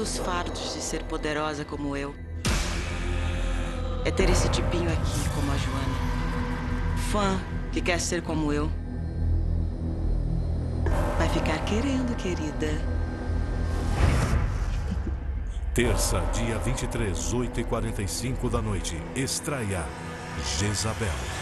dos fardos de ser poderosa como eu é ter esse tipinho aqui como a Joana. Fã que quer ser como eu. Vai ficar querendo, querida. Terça, dia 23, 8h45 da noite. Estreia Jezabel.